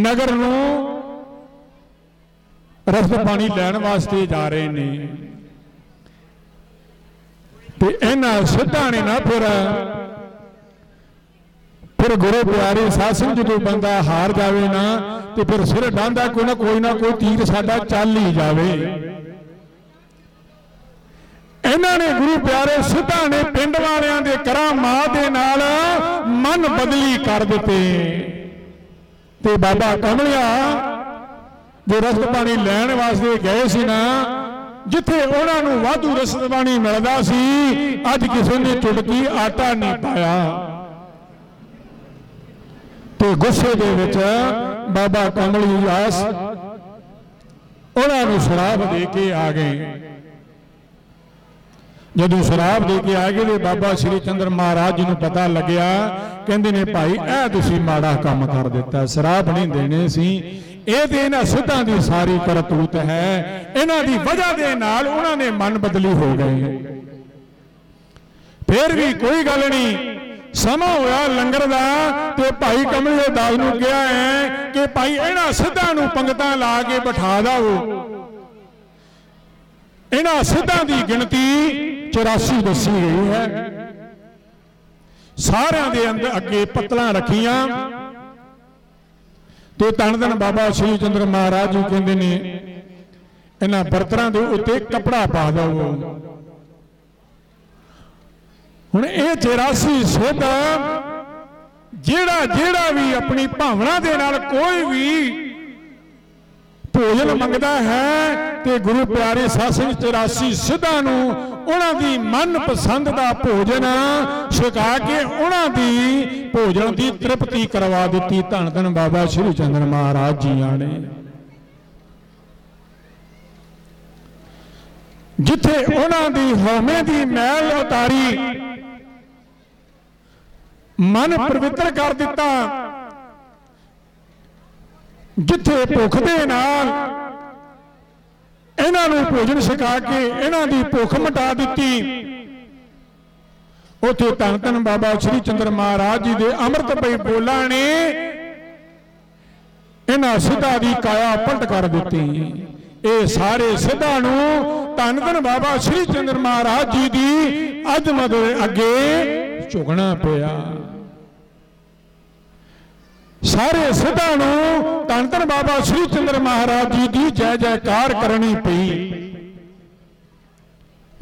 ਨਗਰ ਨੂੰ ਰਸਦ ਪਾਣੀ ਲੈਣ ਵਾਸਤੇ ਜਾ ਰਹੇ ਨੇ। ਤੇ ਇਹਨਾਂ ਸਿੱਧਾਂ ਨੇ ਨਾ ਫਿਰ ਫਿਰ ਗੁਰੂ ਪਿਆਰੇ ਸਾਧ ਸੰਗਤ ਜਦੋਂ ਬੰਦਾ ਹਾਰ ਜਾਵੇ ਨਾ, ਤੇ ਫਿਰ ਸਿਰ ਡਾਂਦਾ ਕੋਈ ਨਾ ਕੋਈ ਨਾ ਕੋਈ ਤੀਰ ਸਾਡਾ ਚੱਲ ਹੀ ਜਾਵੇ। ਇਹਨਾਂ ਨੇ ਗੁਰੂ ਪਿਆਰੇ ਸਿੱਧਾਂ ਨੇ ਪਿੰਡ ਵਾਲਿਆਂ ਦੇ ਕਰਾਮਾਤ ਦੇ ਨਾਲ ਮਨ ਬਦਲੀ ਕਰ ਦਿੱਤੇ। ਤੇ ਬਾਬਾ ਕਮਲਿਆ, ਜੋ ਰਸਤ ਪਾਣੀ ਲੈਣ ਵਾਸਤੇ ਗਏ ਸੀ ਨਾ, ਜਿੱਥੇ ਉਹਨਾਂ ਨੂੰ ਵਾਧੂ ਰਸਤ ਪਾਣੀ ਮਿਲਦਾ ਸੀ, ਅੱਜ ਕਿਸੇ ਨੇ ਚੁਟਕੀ ਆਟਾ ਨਹੀਂ ਪਾਇਆ। ਤੇ ਗੁੱਸੇ ਦੇ ਵਿੱਚ ਬਾਬਾ ਕਮਲੀ ਦਾਸ ਉਹਨਾਂ ਨੂੰ ਸ਼ਰਾਬ ਦੇ ਕੇ ਆ ਗਏ। ਜਦੋਂ ਸ਼ਰਾਬ ਦੇ ਕੇ ਆ ਗਏ ਤੇ ਬਾਬਾ ਸ਼੍ਰੀ ਚੰਦਰ ਮਹਾਰਾਜ ਜੀ ਨੂੰ ਪਤਾ ਲੱਗਿਆ, ਕਹਿੰਦੇ ਨੇ, ਭਾਈ, ਇਹ ਤੁਸੀਂ ਮਾੜਾ ਕੰਮ ਕਰ ਦਿੱਤਾ, ਸ਼ਰਾਬ ਨਹੀਂ ਦੇਣੇ ਸੀ। ਇਹ ਤੇ ਇਹਨਾਂ ਸਿੱਧਾਂ ਦੀ ਸਾਰੀ ਕਰਤੂਤ ਹੈ। ਇਹਨਾਂ ਦੀ ਵਜ੍ਹਾ ਦੇ ਨਾਲ ਉਹਨਾਂ ਨੇ ਮਨ ਬਦਲੀ ਹੋ ਗਏ ਫੇਰ ਵੀ ਕੋਈ ਗੱਲ ਨਹੀਂ। ਸਮਾਂ ਹੋਇਆ ਲੰਗਰ ਦਾ ਤੇ ਭਾਈ ਕਮਲੇ ਦਾਸ ਨੂੰ ਕਿਹਾ ਹੈ ਕਿ, ਭਾਈ, ਇਹਨਾਂ ਸਿੱਧਾਂ ਨੂੰ ਪੰਗਤਾਂ ਲਾ ਕੇ ਬਿਠਾ ਦਾਓ। ਇਹਨਾਂ ਸਿੱਧਾਂ ਦੀ ਗਿਣਤੀ 84 ਦੱਸੀ ਗਈ ਹੈ। ਸਾਰਿਆਂ ਦੇ ਅੰਦਰ ਅੱਗੇ ਪਤਲਾਂ ਰੱਖੀਆਂ। ਤੇ ਤਨ ਤਨ ਬਾਬਾ ਸ਼੍ਰੀ ਚੰਦਰ ਮਹਾਰਾਜ ਜੀ ਕਹਿੰਦੇ ਨੇ, ਇਹਨਾਂ ਬਰਤਨਾਂ ਦੇ ਉੱਤੇ ਕਪੜਾ ਪਾ ਦਿਓ। ਹੁਣ ਇਹ 84 ਸਿੱਧ ਜਿਹੜਾ ਜਿਹੜਾ ਵੀ ਆਪਣੀ ਭਾਵਨਾ ਦੇ ਨਾਲ ਕੋਈ ਵੀ ਭੋਜਨ ਮੰਗਦਾ ਹੈ ਤੇ ਗੁਰੂ ਪਿਆਰੇ ਸਾਸਨ 84 ਸਿੱਧਾਂ ਨੂੰ ਉਹਨਾਂ ਦੀ ਮਨ ਦਾ ਭੋਜਨ ਛਕਾ ਕੇ ਉਹਨਾਂ ਦੀ ਭੋਜਨ ਦੀ ਤ੍ਰਿਪਤੀ ਕਰਵਾ ਦਿੱਤੀ। ਧੰਨ ਧੰਨ ਬਾਬਾ ਸ਼੍ਰੀ ਚੰਦਰ ਮਹਾਰਾਜ ਜੀਆਂ ਨੇ। ਜਿੱਥੇ ਉਹਨਾਂ ਦੀ ਹਉਮੈ ਦੀ ਮੈਲ ਉਤਾਰੀ, ਮਨ ਪਵਿੱਤਰ ਕਰ ਦਿੱਤਾ। ਜਿੱਥੇ ਭੁੱਖ ਦੇ ਨਾਲ ਇਹਨਾਂ ਨੂੰ ਭੋਜਨ ਛਕਾ ਕੇ ਇਹਨਾਂ ਦੀ ਭੁੱਖ ਮਿਟਾ ਦਿੱਤੀ। ਉਥੇ ਧੰਨ ਧੰਨ ਬਾਬਾ ਸ਼੍ਰੀ ਚੰਦਰ ਮਹਾਰਾਜ ਜੀ ਦੇ ਅੰਮ੍ਰਿਤ ਪਈ ਬੋਲਾਂ ਨੇ ਇਹਨਾਂ ਸਿੱਧਾ ਦੀ ਕਾਇਆ ਪਲਟ ਕਰ ਦਿੱਤੀ। ਇਹ ਸਾਰੇ ਸਿੱਧਾ ਨੂੰ ਧੰਨ ਧੰਨ ਬਾਬਾ ਸ਼੍ਰੀ ਚੰਦਰ ਮਹਾਰਾਜ ਜੀ ਦੀ ਅਜ਼ਮਤ ਦੇ ਅੱਗੇ ਝੁਕਣਾ ਪਿਆ। ਸਾਰੇ ਸਿੱਧਾਂ ਨੂੰ ਧੰਨ ਧੰਨ ਬਾਬਾ ਸ਼੍ਰੀ ਚੰਦਰ ਮਹਾਰਾਜ ਜੀ ਦੀ ਜੈ ਜੈਕਾਰ ਕਰਨੀ ਪਈ।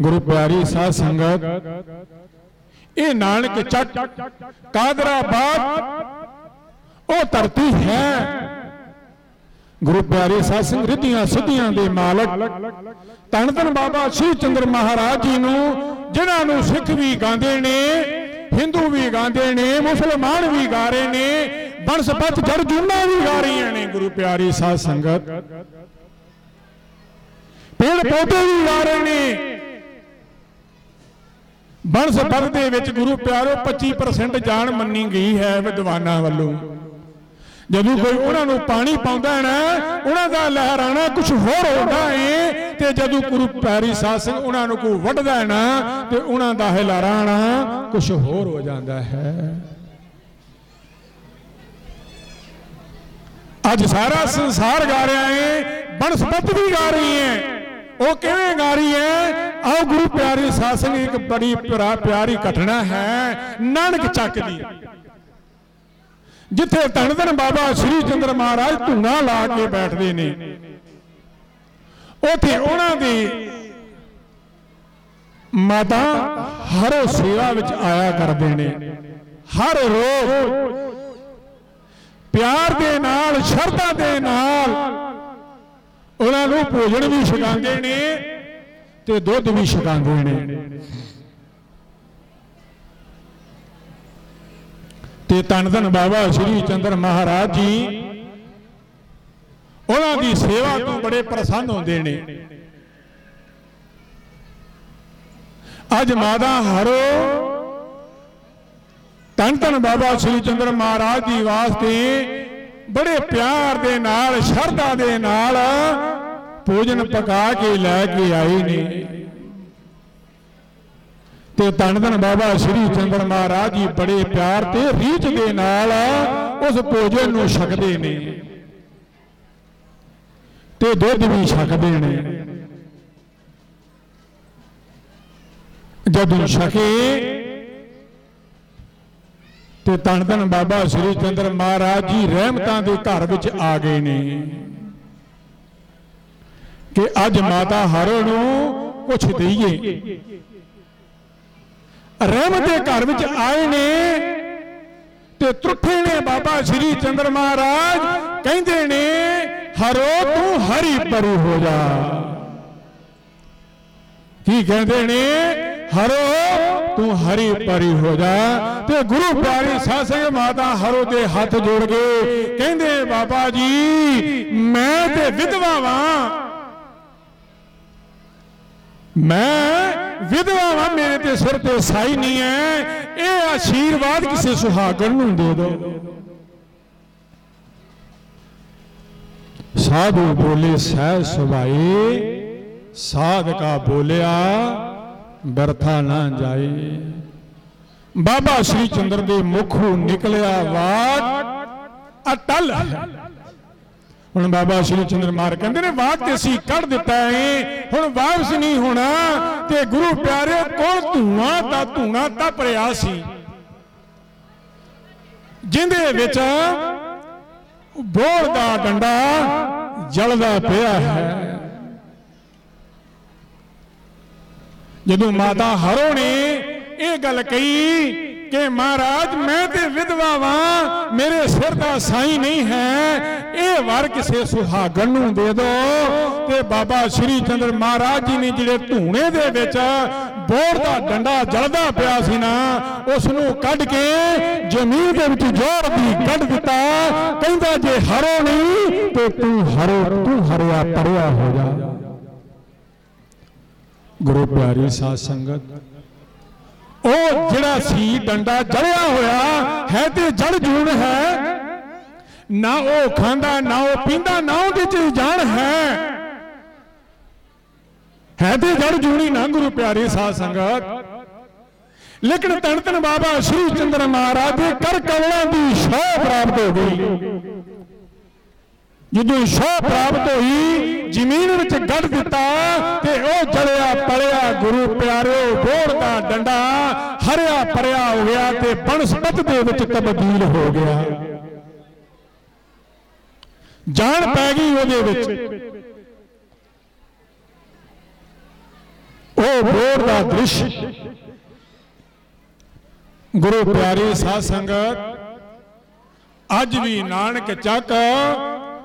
ਗੁਰੂ ਪਿਆਰੀ ਸਾਧ ਸੰਗਤ, ਇਹ ਨਾਨਕ ਚੱਟ ਕਾਦਰਾਬਾਦ ਉਹ ਧਰਤੀ ਹੈ। ਗੁਰੂ ਪਿਆਰੇ ਸਾਧ ਸੰਗਤ, ਰਿੱਧੀਆਂ ਸਿੱਧੀਆਂ ਦੇ ਮਾਲਕ, ਧੰਨ ਧੰਨ ਬਾਬਾ ਸ਼੍ਰੀ ਚੰਦਰ ਮਹਾਰਾਜ ਜੀ ਨੂੰ, ਜਿਨ੍ਹਾਂ ਨੂੰ ਸਿੱਖ ਵੀ ਗਾਉਂਦੇ ਨੇ, ਹਿੰਦੂ ਵੀ ਗਾਉਂਦੇ ਨੇ, ਮੁਸਲਮਾਨ ਵੀ ਗਾ ਰਹੇ ਨੇ ਬਨਸਪਤ ਜੜ ਜੁਨਾ ਵੀ ਗਾ ਰਹੀਆਂ ਨੇ, ਗੁਰੂ ਪਿਆਰੀ ਸਾਧ ਸੰਗਤ। ਪੇੜ ਪੌਦੇ ਵੀ ਗਾ ਰਹੇ ਨੇ। ਬਨਸਪਤ ਦੇ ਵਿੱਚ ਗੁਰੂ ਪਿਆਰੋ 25% ਜਾਨ ਮੰਨੀ ਗਈ ਹੈ ਵਿਦਵਾਨਾਂ ਵੱਲੋਂ। ਜਦੋਂ ਕੋਈ ਉਹਨਾਂ ਨੂੰ ਪਾਣੀ ਪਾਉਂਦਾ ਹੈ ਨਾ, ਉਹਨਾਂ ਦਾ ਲਹਿਰਾਣਾ ਕੁਝ ਹੋਰ ਹੁੰਦਾ ਹੈ, ਤੇ ਜਦੋਂ ਗੁਰੂ ਪਿਆਰੀ ਸਾਧ ਸੰਗਤ ਉਹਨਾਂ ਨੂੰ ਕੋਈ ਵੱਢਦਾ ਹੈ ਨਾ, ਤੇ ਉਹਨਾਂ ਦਾ ਲਹਿਰਾਣਾ ਕੁਝ ਹੋਰ ਹੋ ਜਾਂਦਾ ਹੈ। ਅੱਜ ਸਾਰਾ ਸੰਸਾਰ ਗਾ ਰਿਹਾ ਹੈ ਬਨਸਪਤ ਵੀ ਗਾ ਰਹੀ ਹੈ ਉਹ ਕਿਵੇਂ ਗਾ ਰਹੀ ਹੈ ਆਓ ਗੁਰੂ ਪਿਆਰੇ ਸਾਸੰਗ ਇੱਕ ਬੜੀ ਪਿਆਰੀ ਘਟਨਾ ਹੈ, ਨਾਨਕ ਚੱਕ ਦੀ। ਜਿੱਥੇ ਧੰਨ ਧੰਨ ਬਾਬਾ ਸ਼੍ਰੀ ਚੰਦਰ ਮਹਾਰਾਜ ਧੂਣਾ ਲਾ ਕੇ ਬੈਠਦੇ ਨੇ। ਉਥੇ ਉਹਨਾਂ ਦੀ ਮਾਤਾ ਹਰ ਸੇਵਾ ਵਿੱਚ ਆਇਆ ਕਰਦੇ ਨੇ। ਹਰ ਰੋਜ਼ ਪਿਆਰ ਦੇ ਨਾਲ, ਸ਼ਰਧਾ ਦੇ ਨਾਲ ਉਹਨਾਂ ਨੂੰ ਭੋਜਨ ਵੀ ਛਕਾਉਂਦੇ ਨੇ ਤੇ ਦੁੱਧ ਵੀ ਛਕਾਉਂਦੇ ਨੇ। ਤੇ ਤਨ ਧਨ ਬਾਬਾ ਸ਼੍ਰੀ ਚੰਦਰ ਮਹਾਰਾਜ ਜੀ ਉਹਨਾਂ ਦੀ ਸੇਵਾ ਤੋਂ ਬੜੇ ਪ੍ਰਸੰਨ ਹੁੰਦੇ ਨੇ। ਅੱਜ ਮਾਦਾ ਹਰੋ ਧੰਨ ਤਨ ਬਾਬਾ ਸ਼੍ਰੀ ਚੰਦਰ ਮਹਾਰਾਜ ਜੀ ਵਾਸਤੇ ਬੜੇ ਪਿਆਰ ਦੇ ਨਾਲ, ਸ਼ਰਧਾ ਦੇ ਨਾਲ ਭੋਜਨ ਪਕਾ ਕੇ ਲੈ ਕੇ ਆਏ ਨੇ। ਤੇ ਧੰਨ ਧੰਨ ਬਾਬਾ ਸ਼੍ਰੀ ਚੰਦਰ ਮਹਾਰਾਜ ਜੀ ਬੜੇ ਪਿਆਰ ਤੇ ਰੀਝ ਦੇ ਨਾਲ ਉਸ ਭੋਜਨ ਨੂੰ ਛਕਦੇ ਨੇ ਤੇ ਦੁੱਧ ਵੀ ਛਕਦੇ ਨੇ। ਜਦੋਂ ਛਕੇ ਤੇ ਤਨ ਧੰਨ ਬਾਬਾ ਸ੍ਰੀ ਚੰਦਰ ਮਹਾਰਾਜ ਜੀ ਰਹਿਮਤਾਂ ਦੇ ਘਰ ਵਿੱਚ ਆ ਗਏ ਨੇ। ਕਿ ਅੱਜ ਮਾਤਾ ਹਰੋ ਨੂੰ ਕੁਛ ਦਈਏ। ਰਹਿਮਤ ਦੇ ਘਰ ਵਿੱਚ ਆਏ ਨੇ ਤੇ ਤੁੱਠੇ ਨੇ ਬਾਬਾ ਸ੍ਰੀ ਚੰਦਰ ਮਹਾਰਾਜ, ਕਹਿੰਦੇ ਨੇ, ਹਰੋ, ਤੂੰ ਹਰੀ ਪਰੂ ਹੋ ਜਾ। ਕੀ ਕਹਿੰਦੇ ਨੇ? ਹਰੋ, ਤੂੰ ਹਰੀ ਪਰੀ ਹੋ ਜਾ ਤੇ ਗੁਰੂ ਪਿਆਰੀ ਸਾਸੇ ਮਾਤਾ ਹਰੋ ਦੇ ਹੱਥ ਜੋੜ ਕੇ ਕਹਿੰਦੇ, ਬਾਬਾ ਜੀ, ਮੈਂ ਤੇ ਵਿਧਵਾ ਵਾਂ। ਮੈਂ ਵਿਧਵਾ ਵਾਂ, ਮੇਰੇ ਤੇ ਸਿਰ ਤੇ ਸਾਈ ਨਹੀਂ ਹੈ ਇਹ ਆਸ਼ੀਰਵਾਦ ਕਿਸੇ ਸੁਹਾਗਣ ਨੂੰ ਦੇ ਦਿਓ ਸਾਧੂ ਬੋਲੇ ਸਹਿ ਸੁਭਾਈ ਸਾਧ ਕਾ ਬੋਲਿਆ ਬਰਥਾ ਨਾ ਜਾਏ। ਬਾਬਾ ਸ਼੍ਰੀ ਚੰਦਰ ਦੇ ਮੁਖੋਂ ਨਿਕਲਿਆ ਵਾਕ ਅਟਲ। ਹੁਣ ਬਾਬਾ ਸ਼੍ਰੀ ਚੰਦਰ ਮਾਰ ਕਹਿੰਦੇ ਨੇ ਵਾਕ ਤੇ ਅਸੀਂ ਕੱਢ ਦਿੱਤਾ ਏ, ਹੁਣ ਵਾਪਸ ਨਹੀਂ ਹੋਣਾ ਤੇ ਗੁਰੂ ਪਿਆਰੇ ਕੋਲ ਧੂਆਂ ਤਾਂ ਧੂਣਾ ਤਪ ਰਿਹਾ ਸੀ। ਜਿੰਦੇ ਵਿੱਚ ਬੋਲ ਦਾ ਡੰਡਾ ਜਲਦਾ ਪਿਆ ਹੈ। ਜਦੋਂ ਮਾਤਾ ਹਰੋ ਨੇ ਇਹ ਗੱਲ ਕਹੀ ਕਿ ਮਹਾਰਾਜ, ਮੈਂ ਤੇ ਵਿਧਵਾ ਵਾਂ, ਮੇਰੇ ਸਿਰ ਦਾ ਸਾਈ ਨਹੀਂ ਹੈ, ਇਹ ਵਰ ਕਿਸੇ ਸੁਹਾਗਣ ਨੂੰ ਦੇ ਦਿਓ ਤੇ ਬਾਬਾ ਸ਼੍ਰੀ ਚੰਦਰ ਮਹਾਰਾਜ ਜੀ ਨੇ ਜਿਹੜੇ ਧੂਣੇ ਦੇ ਵਿੱਚ ਬੋਰ ਦਾ ਡੰਡਾ ਜਲਦਾ ਪਿਆ ਸੀ ਨਾ ਉਸ ਨੂੰ ਕੱਢ ਕੇ ਜ਼ਮੀਨ ਦੇ ਵਿੱਚ ਜੋੜ ਦੀ ਕੱਢ ਦਿੱਤਾ। ਕਹਿੰਦਾ, ਜੇ ਹਰੋ ਨਹੀਂ, ਤੇ ਤੂੰ ਹਰੋ, ਤੂੰ ਹਰਿਆ ਪਰਿਆ ਹੋ ਜਾ। ਗੁਰੂ ਪਿਆਰੀ ਸਾਧ ਸੰਗਤ, ਉਹ ਜਿਹੜਾ ਸੀ ਡੰਡਾ ਜੜਿਆ ਹੋਇਆ ਹੈ ਤੇ ਜੜ ਜੂਣ ਹੈ, ਨਾ ਉਹ ਖਾਂਦਾ, ਨਾ ਉਹ ਪੀਂਦਾ, ਨਾ ਉਹਦੇ ਚ ਜਾਣ ਹੈ। ਹੈ ਤੇ ਜੜ ਜੂਣੀ ਨਾ ਗੁਰੂ ਪਿਆਰੇ ਸਾਧ ਸੰਗਤ। ਲੇਕਿਨ ਤਨ ਤਨ ਬਾਬਾ ਸ਼੍ਰੀ ਚੰਦਰ ਮਹਾਰਾਜ ਦੇ ਕਰ ਕਵਲਾਂ ਦੀ ਸ਼ੋਭ ਪ੍ਰਾਪਤ ਹੋ ਗਈ। ਜਦੋਂ ਸ਼ੋਭ ਪ੍ਰਾਪਤ ਹੋਈ, ਜ਼ਮੀਨ ਵਿੱਚ ਗੱਡ ਦਿੱਤਾ ਤੇ ਉਹ ਜੜਿਆ ਪੜਿਆ ਗੁਰੂ ਪਿਆਰਿਓ, ਬੋੜ ਦਾ ਡੰਡਾ ਹਰਿਆ ਪਰਿਆ ਹੋ ਗਿਆ ਤੇ ਬਨਸਪਤ ਦੇ ਵਿੱਚ ਤਬਦੀਲ ਹੋ ਗਿਆ। ਜਾਣ ਪੈ ਗਈ ਉਹਦੇ ਵਿੱਚ। ਉਹ ਬੋੜ ਦਾ ਦ੍ਰਿਸ਼। ਗੁਰੂ ਪਿਆਰੇ ਸਾਧ ਸੰਗਤ, ਅੱਜ ਵੀ ਨਾਨਕ ਚੱਕ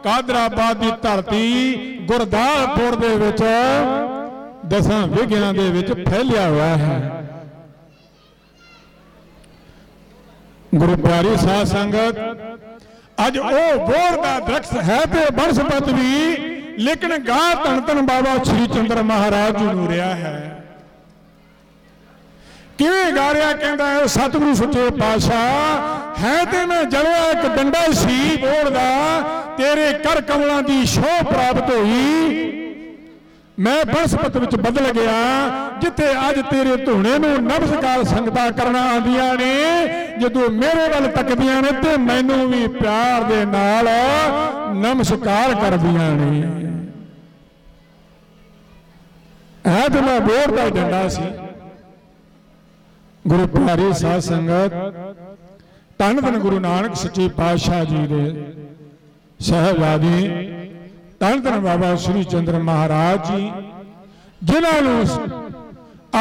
ਕਾਦਰਾਬਾਦ ਦੀ ਧਰਤੀ ਗੁਰਦਾਸਪੁਰ ਦੇ ਵਿੱਚ ਦਸਾਂ ਵਿਗਿਆਂ ਦੇ ਵਿੱਚ ਫੈਲਿਆ ਹੋਇਆ ਹੈ। ਗੁਰੂ ਪਿਆਰੀ ਸਾਧ ਸੰਗਤ, ਅੱਜ ਉਹ ਬੋਰ ਦਾ ਦਰਖਤ ਹੈ ਤੇ ਬਨਸਪਤ ਵੀ, ਲੇਕਿਨ ਗਾਹ ਧੰਨ ਧੰਨ ਬਾਬਾ ਸ੍ਰੀ ਚੰਦਰ ਮਹਾਰਾਜ ਜੀ ਨੂੰ ਰਿਹਾ ਹੈ। ਕਿਵੇਂ ਗਾ ਰਿਹਾ ਕਹਿੰਦਾ ਹੈ? ਸਤਿਗੁਰੂ ਸੱਚੇ ਪਾਤਸ਼ਾਹ, ਹੈ ਤੇ ਮੈਂ ਜੜਿਆ ਇੱਕ ਡੰਡਾ ਸੀ ਬੋੜ ਦਾ, ਤੇਰੇ ਕਰ ਕਮਲਾਂ ਦੀ ਸ਼ੋਭ ਪ੍ਰਾਪਤ ਹੋਈ। ਮੈਂ ਬਨਸਪਤ ਵਿੱਚ ਬਦਲ ਗਿਆ, ਜਿੱਥੇ ਅੱਜ ਤੇਰੇ ਧੂਣੇ ਨੂੰ ਨਮਸਕਾਰ ਸੰਗਤਾਂ ਕਰਨਾ ਆਉਂਦੀਆਂ ਨੇ, ਜਦੋਂ ਮੇਰੇ ਵੱਲ ਤੱਕਦੀਆਂ ਨੇ ਤੇ ਮੈਨੂੰ ਵੀ ਪਿਆਰ ਦੇ ਨਾਲ ਨਮਸਕਾਰ ਕਰਦੀਆਂ ਨੇ। ਇਹ ਤੇ ਮੈਂ ਬੋੜ ਦਾ ਡੰਡਾ ਸੀ। ਗੁਰੂ ਪਿਆਰੀ ਸਾਧ ਸੰਗਤ ਧੰਨ ਧੰਨ ਗੁਰੂ ਨਾਨਕ ਸੱਚੇ ਪਾਤਸ਼ਾਹ ਜੀ ਦੇ ਸਹਿਬਾਦੀ ਤਨ ਧੰਨ ਬਾਬਾ ਸ੍ਰੀ ਚੰਦਰ ਮਹਾਰਾਜ ਜੀ, ਜਿਨ੍ਹਾਂ ਨੂੰ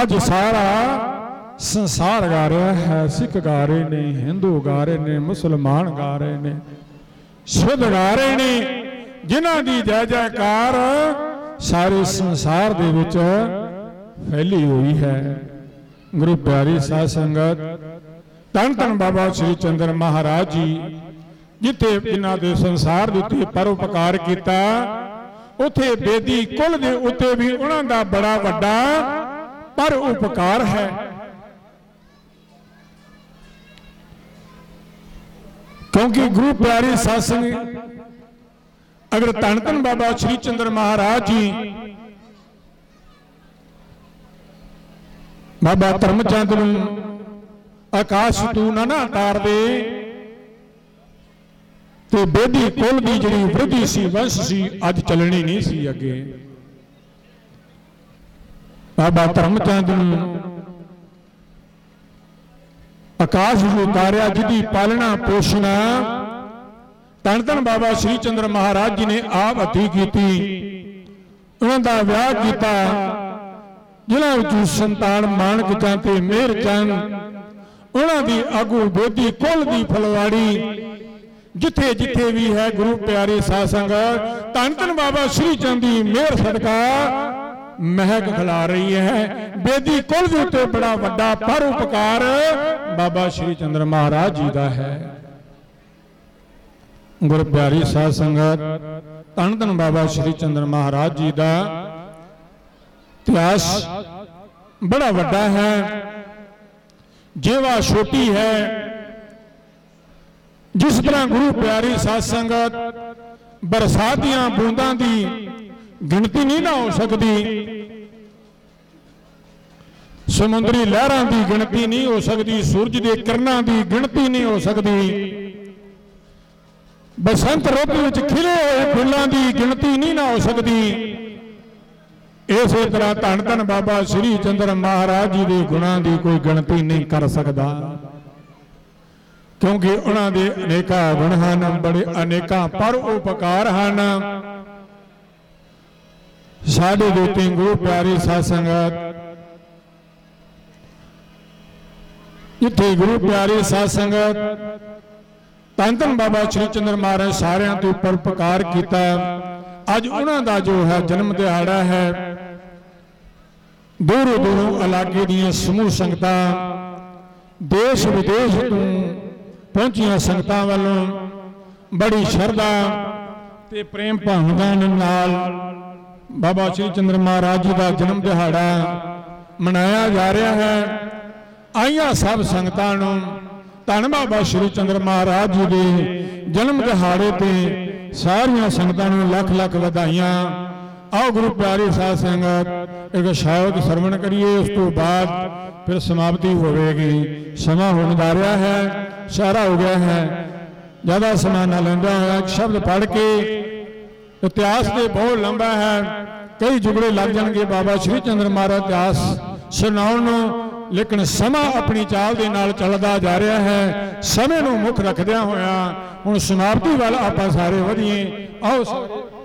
ਅੱਜ ਸਾਰਾ ਸੰਸਾਰ ਗਾ ਰਿਹਾ ਹੈ, ਸਿੱਖ ਗਾ ਰਹੇ ਨੇ, ਹਿੰਦੂ ਗਾ ਰਹੇ ਨੇ, ਮੁਸਲਮਾਨ ਗਾ ਰਹੇ ਨੇ, ਸਿੱਧ ਗਾ ਰਹੇ ਨੇ, ਜਿਨ੍ਹਾਂ ਦੀ ਜੈ ਜੈਕਾਰ ਸਾਰੇ ਸੰਸਾਰ ਦੇ ਵਿੱਚ ਫੈਲੀ ਹੋਈ ਹੈ। ਗੁਰੂ ਪਿਆਰੀ ਸਾਧ ਸੰਗਤ, ਧੰਨ ਧੰਨ ਬਾਬਾ ਸ੍ਰੀ ਚੰਦਰ ਮਹਾਰਾਜ ਜੀ, ਜਿੱਥੇ ਇਹਨਾਂ ਦੇ ਸੰਸਾਰ ਦੇ ਉੱਤੇ ਪਰਉਪਕਾਰ ਕੀਤਾ, ਉਥੇ ਬੇਦੀ ਕੁਲ ਦੇ ਉੱਤੇ ਵੀ ਉਹਨਾਂ ਦਾ ਬੜਾ ਵੱਡਾ ਪਰ ਉਪਕਾਰ ਹੈ। ਕਿਉਂਕਿ ਗੁਰੂ ਪਿਆਰੇ ਸਾਧ ਸੰਗਤ, ਅਗਰ ਧੰਨ ਧੰਨ ਬਾਬਾ ਸ੍ਰੀ ਚੰਦਰ ਮਹਾਰਾਜ ਜੀ ਬਾਬਾ ਧਰਮਚੰਦ ਨੂੰ ਆਕਾਸ਼ ਤੂੰ ਨਾ ਨਾ ਤਾਰਦੇ ਤੇ ਬੇਦੀ ਕੁਲ ਦੀ ਜਿਹੜੀ ਵೃద్ధੀ ਸੀ, ਵੰਸ਼ ਸੀ, ਅੱਜ ਚੱਲਣੀ ਨਹੀਂ ਸੀ ਅੱਗੇ। ਬਾਬਾ ਧਰਮਚੰਦ ਨੂੰ ਆਕਾਸ਼ ਨੂੰ ਉਤਾਰਿਆ, ਜਿਹਦੀ ਪਾਲਣਾ ਪੋਸ਼ਣਾ ਧੰਨ ਧੰਨ ਬਾਬਾ ਸ੍ਰੀ ਚੰਦਰ ਮਹਾਰਾਜ ਜੀ ਨੇ ਆਪ ਹੱਥੀ ਕੀਤੀ। ਉਹਨਾਂ ਦਾ ਵਿਆਹ ਕੀਤਾ। ਜਿਨ੍ਹਾਂ ਵਿੱਚੋਂ ਸੰਤਾਨ ਮਾਨਕ ਚੰਦ ਤੇ ਮਿਹਰ ਚੰਦ ਉਹਨਾਂ ਦੀ ਆਗੂ ਬੋਧੀ ਕੁੱਲ ਦੀ ਫਲਵਾੜੀ, ਜਿੱਥੇ ਜਿੱਥੇ ਵੀ ਹੈ ਗੁਰੂ ਪਿਆਰੇ ਸਾਧ ਸੰਗਤ ਧੰਨ ਧੰਨ ਬਾਬਾ ਸ੍ਰੀ ਚੰਦ ਦੀ ਮਿਹਰ ਸਦਕਾ ਮਹਿਕ ਖਿਲਾ ਰਹੀ ਹੈ। ਬੇਦੀ ਕੁੱਲ ਦੇ ਉੱਤੇ ਬੜਾ ਵੱਡਾ ਪਰ ਉਪਕਾਰ ਬਾਬਾ ਸ੍ਰੀ ਚੰਦਰ ਮਹਾਰਾਜ ਜੀ ਦਾ ਹੈ। ਗੁਰ ਪਿਆਰੀ ਸਾਧ ਸੰਗਤ ਧੰਨ ਧੰਨ ਬਾਬਾ ਸ੍ਰੀ ਚੰਦਰ ਮਹਾਰਾਜ ਜੀ ਦਾ ਇਤਿਹਾਸ ਬੜਾ ਵੱਡਾ ਹੈ ਜੇਵਾ ਛੋਟੀ ਹੈ ਜਿਸ ਤਰ੍ਹਾਂ ਗੁਰੂ ਪਿਆਰੀ ਸਾਧ ਸੰਗਤ ਬਰਸਾਤ ਦੀਆਂ ਬੂੰਦਾਂ ਦੀ ਗਿਣਤੀ ਨਹੀਂ ਨਾ ਹੋ ਸਕਦੀ ਸਮੁੰਦਰੀ ਲਹਿਰਾਂ ਦੀ ਗਿਣਤੀ ਨਹੀਂ ਹੋ ਸਕਦੀ ਸੂਰਜ ਦੇ ਕਿਰਨਾਂ ਦੀ ਗਿਣਤੀ ਨਹੀਂ ਹੋ ਸਕਦੀ ਬਸੰਤ ਰੁੱਤ ਵਿੱਚ ਖਿਲੇ ਹੋਏ ਫੁੱਲਾਂ ਦੀ ਗਿਣਤੀ ਨਹੀਂ ਨਾ ਹੋ ਸਕਦੀ ਇਸੇ ਤਰ੍ਹਾਂ ਧੰਨ ਧੰਨ ਬਾਬਾ ਸ੍ਰੀ ਚੰਦਰ ਮਹਾਰਾਜ ਜੀ ਦੇ ਗੁਣਾਂ ਦੀ ਕੋਈ ਗਿਣਤੀ ਨਹੀਂ ਕਰ ਸਕਦਾ। ਕਿਉਂਕਿ ਉਹਨਾਂ ਦੇ ਅਨੇਕਾਂ ਗੁਣ ਹਨ, ਬੜੇ ਅਨੇਕਾਂ ਪਰ ਉਪਕਾਰ ਹਨ। ਸਾਡੇ ਦੇ ਤੇ ਗੁਰੂ ਪਿਆਰੇ ਸਾਧ ਸੰਗਤ ਜਿੱਥੇ ਗੁਰੂ ਪਿਆਰੇ ਸਾਧ ਸੰਗਤ ਧੰਨ ਧੰਨ ਬਾਬਾ ਸ਼੍ਰੀ ਚੰਦਰ ਮਹਾਰਾਜ ਸਾਰਿਆਂ ਤੋਂ ਉੱਪਰ ਉਪਕਾਰ ਕੀਤਾ। ਅੱਜ ਉਹਨਾਂ ਦਾ ਜੋ ਹੈ ਜਨਮ ਦਿਹਾੜਾ ਹੈ, ਦੂਰੋਂ ਦੂਰੋਂ ਇਲਾਕੇ ਦੀਆਂ ਸਮੂਹ ਸੰਗਤਾਂ, ਦੇਸ਼ ਵਿਦੇਸ਼ ਤੋਂ ਪਹੁੰਚੀਆਂ ਸੰਗਤਾਂ ਵੱਲੋਂ ਬੜੀ ਸ਼ਰਧਾ ਤੇ ਪ੍ਰੇਮ ਭਾਵਨਾ ਨਾਲ ਬਾਬਾ ਸ਼੍ਰੀ ਚੰਦਰ ਮਹਾਰਾਜ ਜੀ ਦਾ ਜਨਮ ਦਿਹਾੜਾ ਮਨਾਇਆ ਜਾ ਰਿਹਾ ਹੈ। ਆਈਆਂ ਸਭ ਸੰਗਤਾਂ ਨੂੰ ਧੰਨ ਬਾਬਾ ਸ਼੍ਰੀ ਚੰਦਰ ਮਹਾਰਾਜ ਜੀ ਦੇ ਜਨਮ ਦਿਹਾੜੇ ਤੇ ਸਾਰੀਆਂ ਸੰਗਤਾਂ ਨੂੰ ਲੱਖ ਲੱਖ ਵਧਾਈਆਂ। ਆਓ ਗੁਰੂ ਪਿਆਰੇ ਸਾਧ ਸੰਗਤ, ਇੱਕ ਸ਼ਾਇਦ ਸਰਵਣ ਕਰੀਏ, ਉਸ ਤੋਂ ਬਾਅਦ ਫਿਰ ਸਮਾਪਤੀ ਹੋਵੇਗੀ। ਸਮਾਂ ਹੋਣ ਜਾ ਰਿਹਾ ਹੈ, ਸਾਰਾ ਹੋ ਗਿਆ ਹੈ। ਜ਼ਿਆਦਾ ਸਮਾਂ ਨਾ ਲੈਂਦਾ ਹੋਇਆ, ਇੱਕ ਸ਼ਬਦ ਪੜ੍ਹ ਕੇ ਇਤਿਹਾਸ ਤੇ ਬਹੁਤ ਲੰਬਾ ਹੈ। ਕਈ ਜੁਗੜੇ ਲੱਗ ਜਾਣਗੇ ਬਾਬਾ ਸ਼੍ਰੀ ਚੰਦਰ ਮਹਾਰਾਜ ਇਤਿਹਾਸ ਸੁਣਾਉਣ ਨੂੰ। ਲੇਕਿਨ ਸਮਾਂ ਆਪਣੀ ਚਾਲ ਦੇ ਨਾਲ ਚੱਲਦਾ ਜਾ ਰਿਹਾ ਹੈ। ਸਮੇਂ ਨੂੰ ਮੁੱਖ ਰੱਖਦਿਆਂ ਹੋਇਆਂ ਹੁਣ ਸਮਾਪਤੀ ਵੱਲ ਆਪਾਂ ਸਾਰੇ ਵਧੀਏ। ਆਓ ਸਾਰੇ।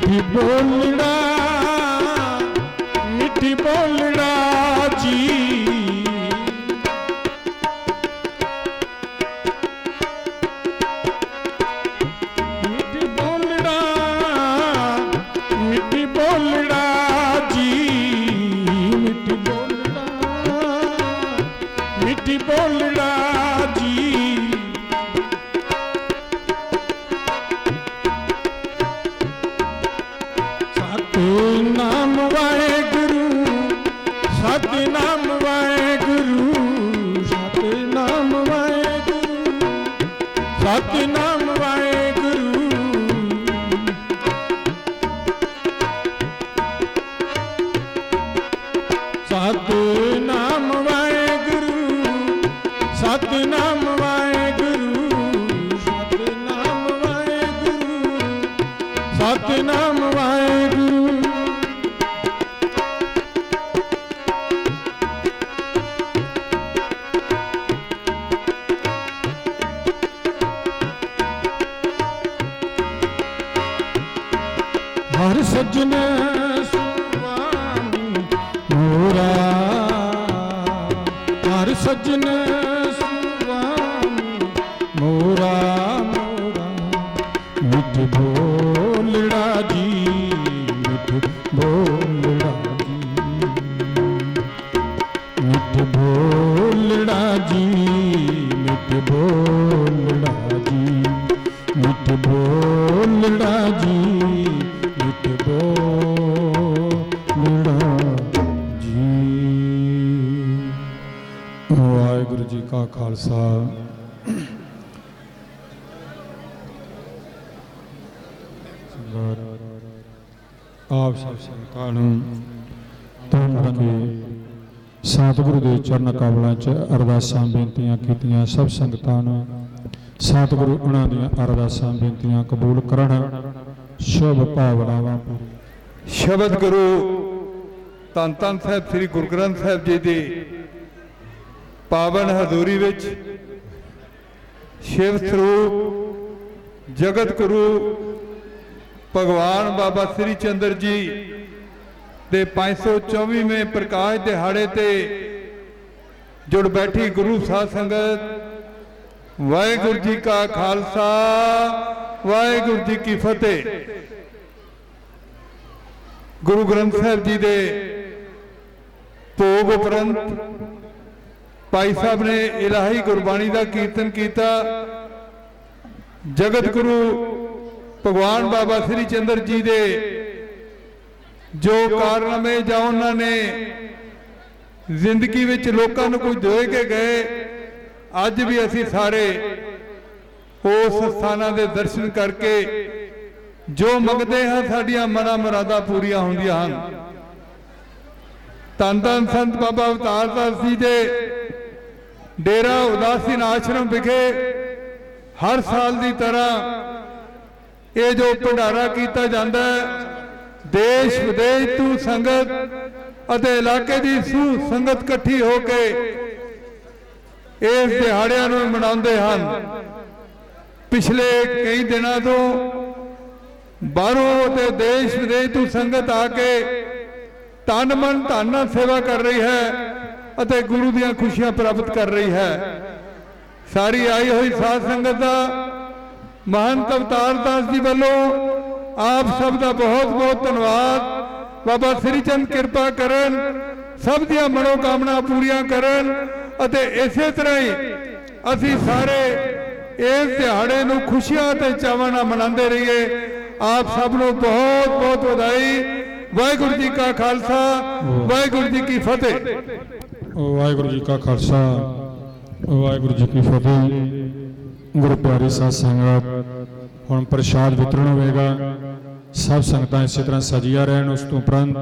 মিঠি বলরা মিঠি বল ਵਾਹਿਗੁਰੂ ਜੀ ਕਾ ਖਾਲਸਾ। ਆਪ ਸਭ ਸੰਤਾਂ ਨੂੰ ਧੰਨ ਕੇ ਸਤਿਗੁਰੂ ਦੇ ਚਰਨ ਕਮਲਾਂ 'ਚ ਅਰਦਾਸਾਂ, ਬੇਨਤੀਆਂ ਕੀਤੀਆਂ। ਸਭ ਸੰਗਤਾਂ ਨੂੰ ਸਤਿਗੁਰੂ ਉਹਨਾਂ ਦੀਆਂ ਅਰਦਾਸਾਂ, ਬੇਨਤੀਆਂ ਕਬੂਲ ਕਰਨ। ਸ਼ੁਭ ਭਾਵਨਾਵਾਂ ਸ਼ਬਦ ਗੁਰੂ ਧੰਨ ਧੰਨ ਸਾਹਿਬ, ਸ੍ਰੀ ਗੁਰੂ ਗ੍ਰੰਥ ਸਾਹਿਬ ਜੀ ਦੀ ਪਾਵਨ ਹਜ਼ੂਰੀ ਵਿੱਚ ਸ਼ਿਵ ਸਰੂਪ ਜਗਤ ਗੁਰੂ ਭਗਵਾਨ ਬਾਬਾ ਸ੍ਰੀ ਚੰਦਰ ਜੀ ਦੇ 524ਵੇਂ ਪ੍ਰਕਾਸ਼ ਦਿਹਾੜੇ ਤੇ ਜੁੜ ਬੈਠੀ ਗੁਰੂ ਸਾਧ ਸੰਗਤ। ਵਾਹਿਗੁਰੂ ਜੀ ਕਾ ਖਾਲਸਾ, ਵਾਹਿਗੁਰੂ ਜੀ ਕੀ ਫਤਿਹ। ਗੁਰੂ ਗ੍ਰੰਥ ਸਾਹਿਬ ਜੀ ਦੇ ਭੋਗ ਉਪਰੰਤ ਭਾਈ ਸਾਹਿਬ ਨੇ ਇਲਾਹੀ ਗੁਰਬਾਣੀ ਦਾ ਕੀਰਤਨ ਕੀਤਾ। ਜਗਤ ਗੁਰੂ ਭਗਵਾਨ ਬਾਬਾ ਸ੍ਰੀ ਚੰਦਰ ਜੀ ਦੇ ਜੋ ਕਾਰਨਾਮੇ ਜਾਂ ਉਹਨਾਂ ਨੇ ਜ਼ਿੰਦਗੀ ਵਿੱਚ ਲੋਕਾਂ ਨੂੰ ਕੁਝ ਦੇ ਕੇ ਗਏ, ਅੱਜ ਵੀ ਅਸੀਂ ਸਾਰੇ ਉਸ ਸਥਾਨਾਂ ਦੇ ਦਰਸ਼ਨ ਕਰਕੇ ਜੋ ਮੰਗਦੇ ਹਾਂ ਸਾਡੀਆਂ ਮਨਾਂ ਮੁਰਾਦਾਂ ਪੂਰੀਆਂ ਹੁੰਦੀਆਂ ਹਨ। ਧੰਨ ਧੰਨ ਸੰਤ ਬਾਬਾ ਅਵਤਾਰ ਦਾਸ ਜੀ ਦੇ ਡੇਰਾ ਉਦਾਸੀਨ ਆਸ਼ਰਮ ਵਿਖੇ ਹਰ ਸਾਲ ਦੀ ਤਰ੍ਹਾਂ ਇਹ ਜੋ ਭੰਡਾਰਾ ਕੀਤਾ ਜਾਂਦਾ ਹੈ, ਦੇਸ਼ ਵਿਦੇਸ਼ ਤੋਂ ਸੰਗਤ ਅਤੇ ਇਲਾਕੇ ਦੀ ਸੂ ਸੰਗਤ ਇਕੱਠੀ ਹੋ ਕੇ ਇਸ ਦਿਹਾੜਿਆਂ ਨੂੰ ਮਨਾਉਂਦੇ ਹਨ। ਪਿਛਲੇ ਕਈ ਦਿਨਾਂ ਤੋਂ ਬਾਹਰੋਂ ਤੇ ਦੇਸ਼ ਵਿਦੇਸ਼ ਤੋਂ ਸੰਗਤ ਆ ਕੇ ਤਨ ਮਨ ਧਨ ਨਾਲ ਸੇਵਾ ਕਰ ਰਹੀ ਹੈ। ਅਤੇ ਗੁਰੂ ਦੀਆਂ ਖੁਸ਼ੀਆਂ ਪ੍ਰਾਪਤ ਕਰ ਰਹੀ ਹੈ। ਸਾਰੀ ਆਈ ਹੋਈ ਸਾਧ ਸੰਗਤ ਦਾ ਮਹੰਤ ਅਵਤਾਰ ਦਾਸ ਜੀ ਵੱਲੋਂ ਆਪ ਸਭ ਦਾ ਬਹੁਤ ਬਹੁਤ ਧੰਨਵਾਦ। ਬਾਬਾ ਸ੍ਰੀ ਚੰਦ ਕਿਰਪਾ ਕਰਨ, ਸਭ ਦੀਆਂ ਮਨੋ ਕਾਮਨਾ ਪੂਰੀਆਂ ਕਰਨ ਅਤੇ ਇਸੇ ਤਰ੍ਹਾਂ ਹੀ ਅਸੀਂ ਸਾਰੇ ਇਸ ਦਿਹਾੜੇ ਨੂੰ ਖੁਸ਼ੀਆਂ ਤੇ ਚਾਵਾਂ ਨਾਲ ਮਨਾਉਂਦੇ ਰਹੀਏ। ਆਪ ਸਭ ਨੂੰ ਬਹੁਤ ਬਹੁਤ ਵਧਾਈ। ਵਾਹਿਗੁਰੂ ਜੀ ਕਾ ਖਾਲਸਾ, ਵਾਹਿਗੁਰੂ ਜੀ ਕੀ ਫਤਿਹ। ਵਾਹਿਗੁਰੂ ਜੀ ਕਾ ਖਾਲਸਾ, ਵਾਹਿਗੁਰੂ ਜੀ ਕੀ ਫਤਿਹ। ਗੁਰੂ ਪਿਆਰੀ ਸਾਧ ਸੰਗਤ, ਹੁਣ ਪ੍ਰਸ਼ਾਦ ਵਿਤਰਨ ਹੋਵੇਗਾ। ਸਭ ਸੰਗਤਾਂ ਇਸੇ ਤਰ੍ਹਾਂ ਸਜੀਆਂ ਰਹਿਣ ਉਸ ਤੋਂ ਉਪਰੰਤ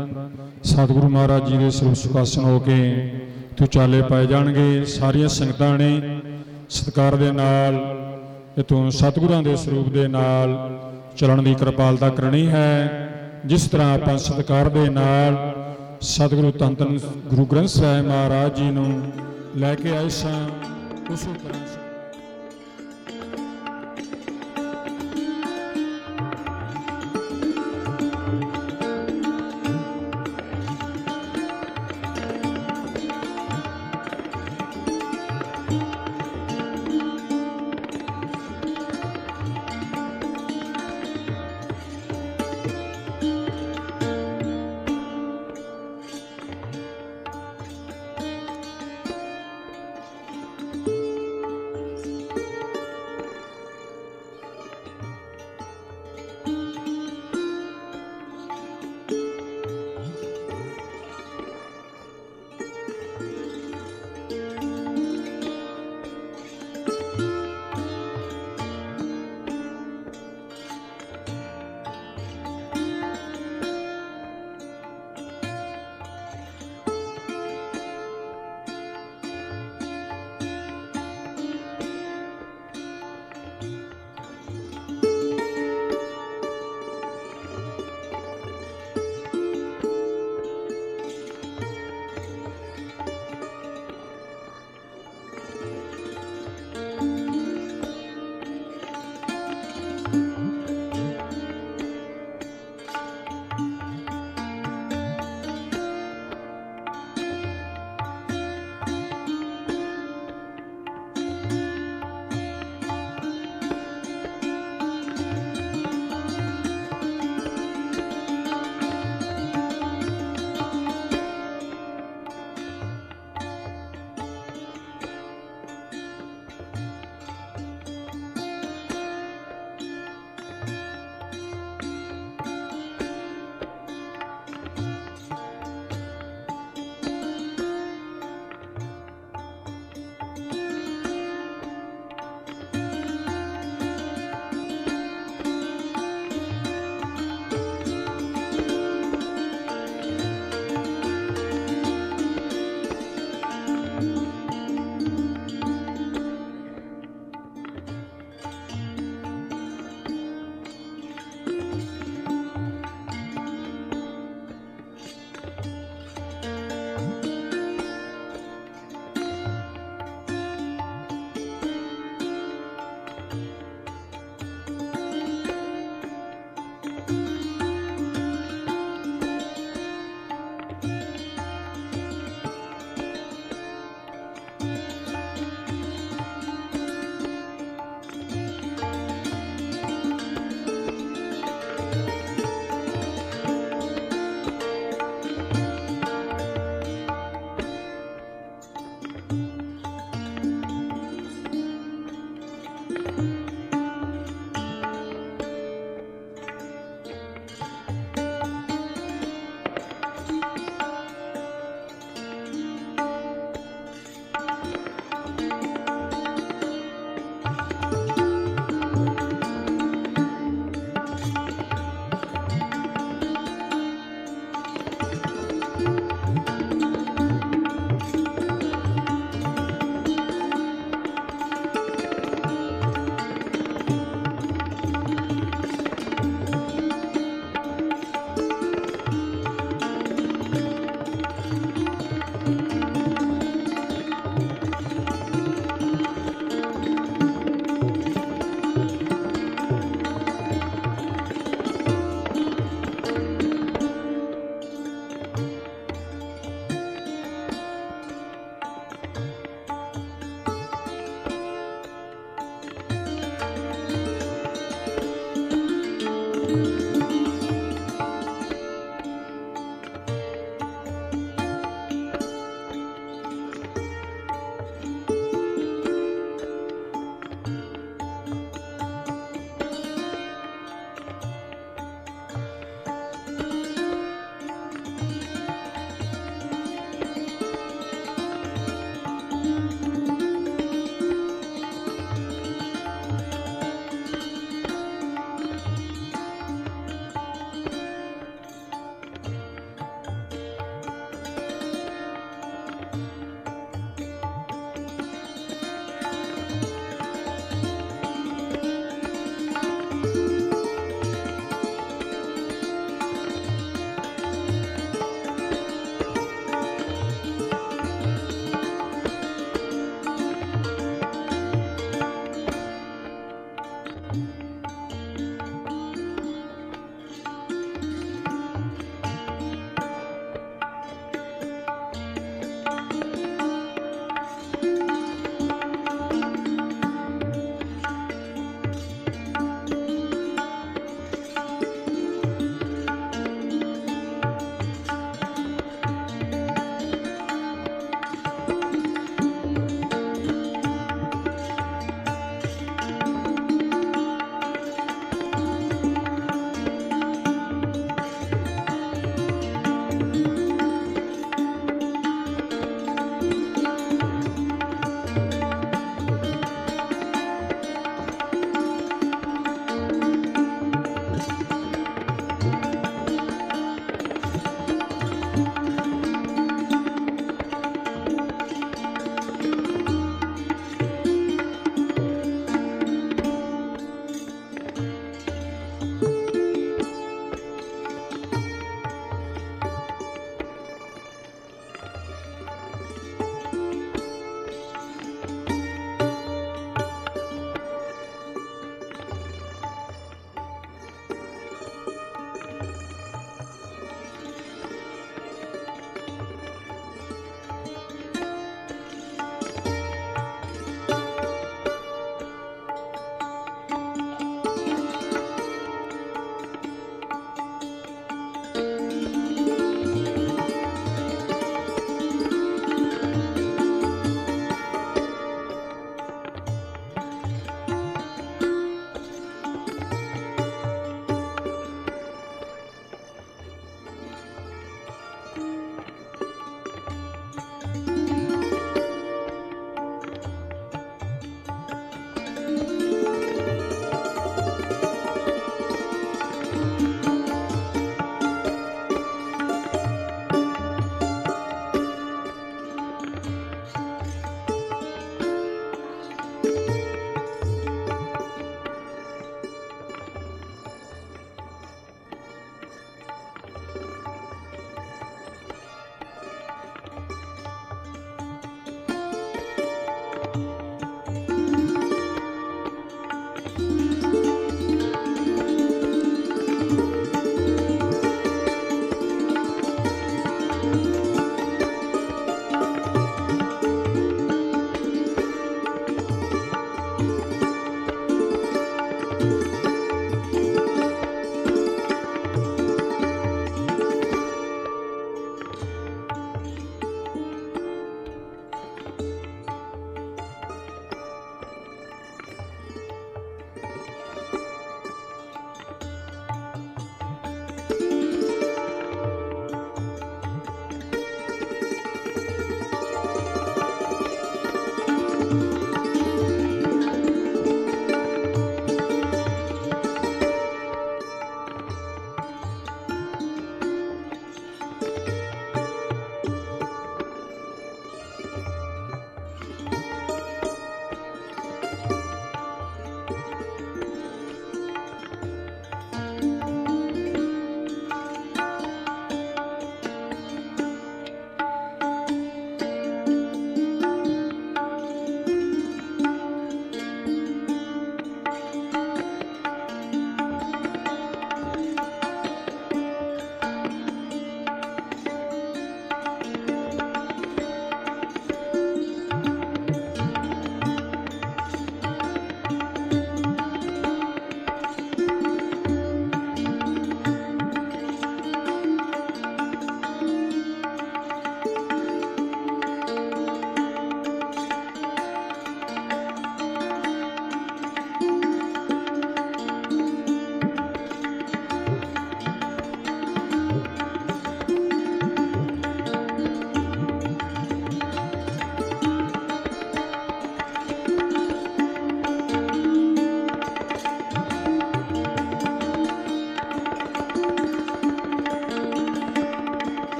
ਸਤਿਗੁਰੂ ਮਹਾਰਾਜ ਜੀ ਦੇ ਸਰੂਪ ਸੁਖਾਸਨ ਹੋ ਕੇ ਤੁਚਾਲੇ ਪਾਏ ਜਾਣਗੇ। ਸਾਰੀਆਂ ਸੰਗਤਾਂ ਨੇ ਸਤਿਕਾਰ ਦੇ ਨਾਲ ਇਤੋਂ ਸਤਿਗੁਰਾਂ ਦੇ ਸਰੂਪ ਦੇ ਨਾਲ ਚੱਲਣ ਦੀ ਕਿਰਪਾਲਤਾ ਕਰਨੀ ਹੈ। ਜਿਸ ਤਰ੍ਹਾਂ ਆਪਾਂ ਸਤਿਕਾਰ ਦੇ ਨਾਲ ਸਤਿਗੁਰੂ ਧੰਨ ਧੰਨ ਗੁਰੂ ਗ੍ਰੰਥ ਸਾਹਿਬ ਮਹਾਰਾਜ ਜੀ ਨੂੰ ਲੈ ਕੇ ਆਏ ਸਾਂ। ਉਸ ਤਰ੍ਹਾਂ